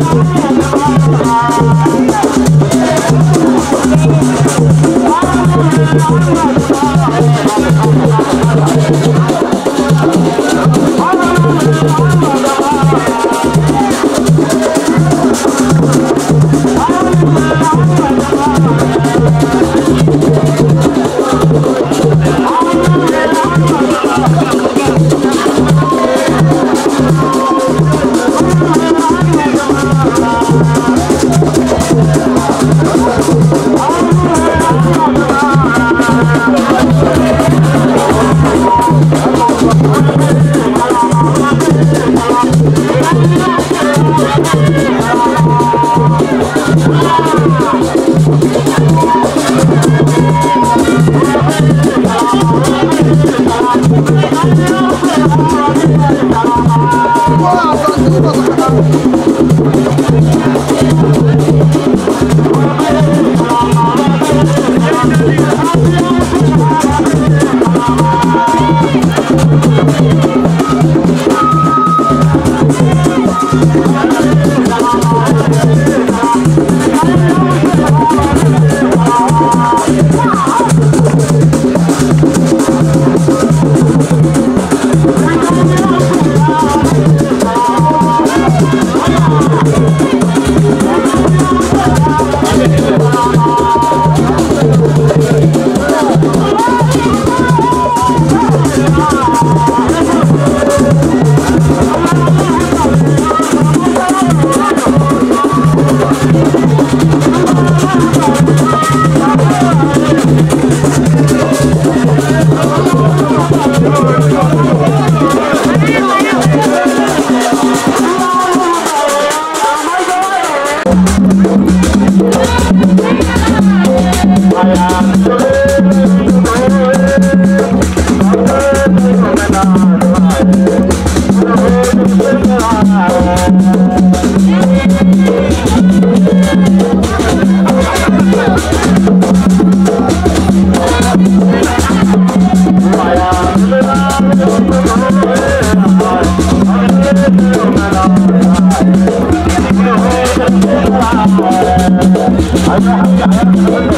Thank Thank. I'm gonna go